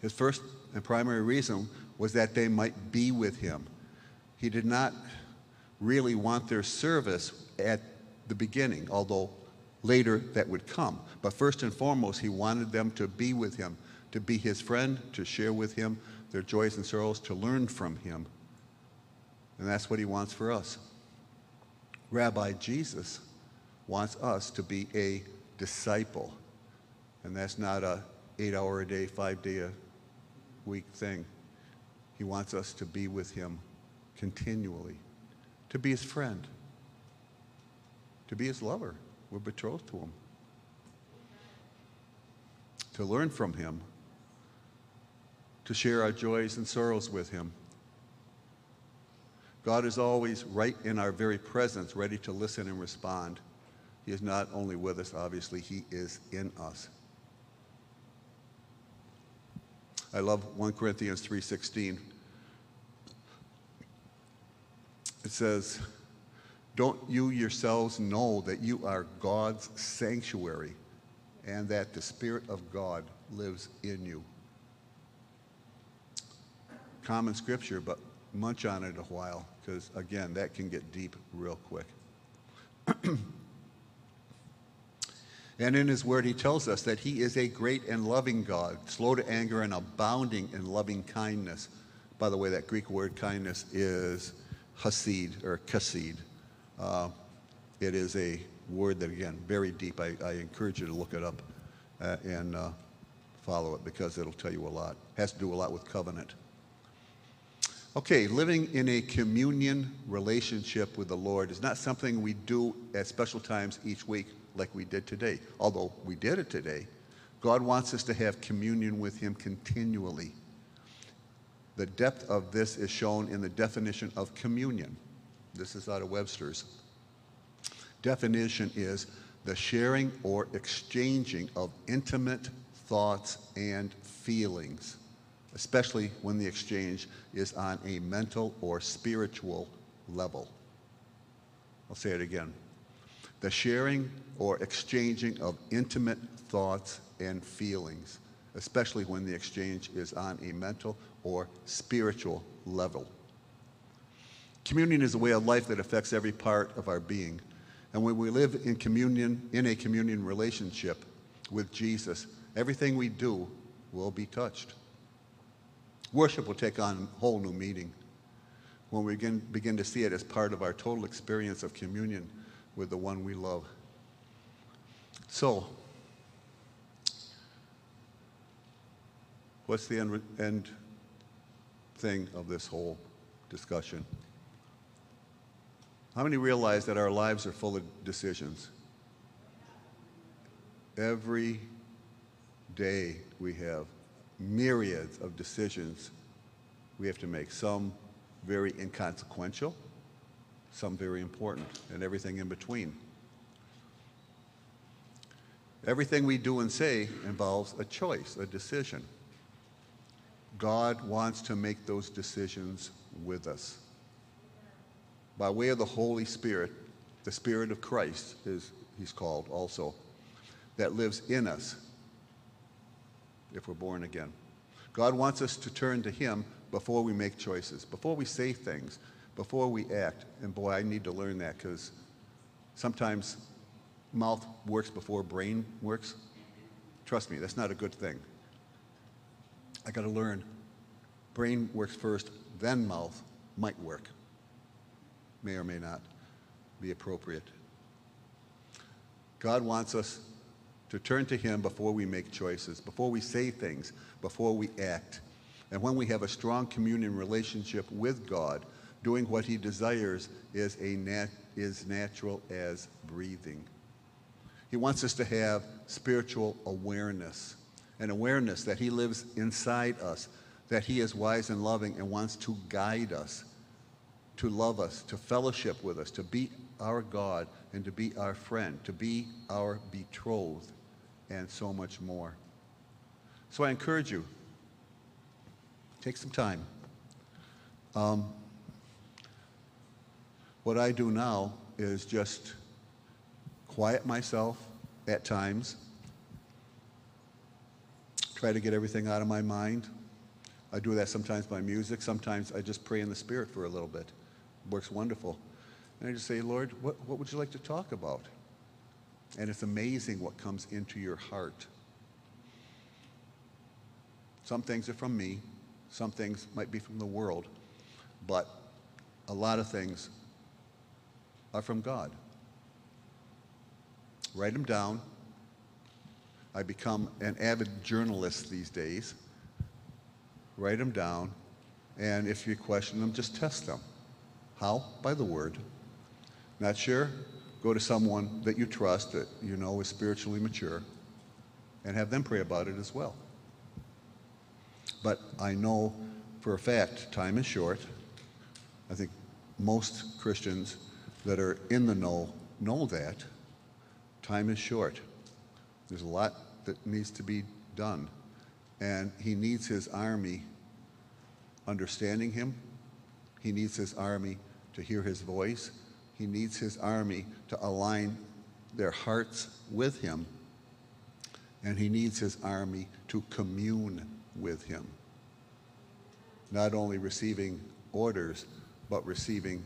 His first and primary reason was that they might be with him. He did not really want their service at the beginning, although later that would come. But first and foremost, he wanted them to be with him, to be his friend, to share with him their joys and sorrows, to learn from him. And that's what he wants for us. Rabbi Jesus wants us to be a disciple. And that's not a eight hour a day, five day a week thing. He wants us to be with him continually, to be his friend, to be his lover. We're betrothed to him. To learn from him, to share our joys and sorrows with him. God is always right in our very presence, ready to listen and respond. He is not only with us, obviously, he is in us. I love 1 Corinthians 3:16. It says, "Don't you yourselves know that you are God's sanctuary and that the spirit of God lives in you?" Common scripture, but munch on it a while because again, that can get deep real quick. And in his word, he tells us that he is a great and loving God, slow to anger and abounding in loving kindness. By the way, that Greek word kindness is hasid or kasid. Uh, it is a word that, again, very deep. I, I encourage you to look it up uh, and uh, follow it because it'll tell you a lot. Has to do a lot with covenant. Okay, living in a communion relationship with the Lord is not something we do at special times each week like we did today. Although we did it today, God wants us to have communion with Him continually. The depth of this is shown in the definition of communion. This is out of Webster's. Definition is the sharing or exchanging of intimate thoughts and feelings, especially when the exchange is on a mental or spiritual level. I'll say it again the sharing or exchanging of intimate thoughts and feelings, especially when the exchange is on a mental or spiritual level. Communion is a way of life that affects every part of our being. And when we live in communion, in a communion relationship with Jesus, everything we do will be touched. Worship will take on a whole new meaning when we begin, begin to see it as part of our total experience of communion with the one we love. So, what's the end, end thing of this whole discussion? How many realize that our lives are full of decisions? Every day we have myriads of decisions we have to make, some very inconsequential, some very important, and everything in between. Everything we do and say involves a choice, a decision. God wants to make those decisions with us. By way of the Holy Spirit, the Spirit of Christ is he's called also, that lives in us if we're born again. God wants us to turn to him before we make choices, before we say things, before we act. And boy, I need to learn that because sometimes mouth works before brain works. Trust me, that's not a good thing. I got to learn. Brain works first, then mouth might work. May or may not be appropriate. God wants us to turn to Him before we make choices, before we say things, before we act. And when we have a strong communion relationship with God, doing what He desires is, a nat- is natural as breathing. He wants us to have spiritual awareness, an awareness that He lives inside us, that He is wise and loving and wants to guide us, to love us, to fellowship with us, to be our God and to be our friend, to be our betrothed, and so much more. So I encourage you, take some time. Um, what I do now is just quiet myself at times, try to get everything out of my mind. I do that sometimes by music. Sometimes I just pray in the Spirit for a little bit. Works wonderful. And I just say, Lord, what, what would you like to talk about? And it's amazing what comes into your heart. Some things are from me, some things might be from the world, but a lot of things are from God. Write them down. I become an avid journalist these days. Write them down, and if you question them, just test them. How? By the Word. Not sure? Go to someone that you trust, that you know is spiritually mature, and have them pray about it as well. But I know for a fact time is short. I think most Christians that are in the know know that. Time is short. There's a lot that needs to be done. And he needs his army understanding him. He needs his army to hear his voice. He needs his army to align their hearts with him. And he needs his army to commune with him. Not only receiving orders, but receiving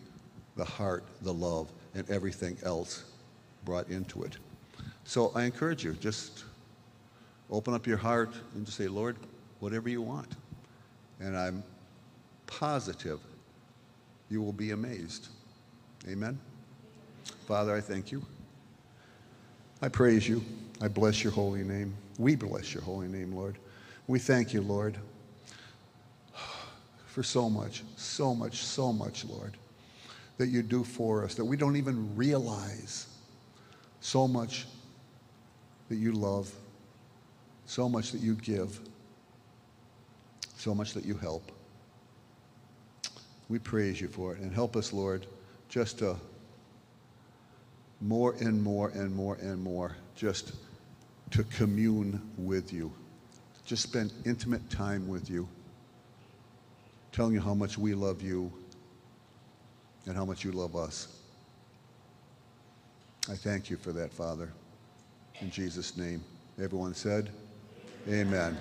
the heart, the love, and everything else brought into it. So I encourage you, just open up your heart and just say, Lord, whatever you want. And I'm positive you will be amazed. Amen? Father, I thank you. I praise you. I bless your holy name. We bless your holy name, Lord. We thank you, Lord, for so much, so much, so much, Lord, that you do for us, that we don't even realize so much that you love, so much that you give, so much that you help. We praise you for it. And help us, Lord, just to more and more and more and more just to commune with you. Just spend intimate time with you, telling you how much we love you and how much you love us. I thank you for that, Father. In Jesus' name. Everyone said, Amen.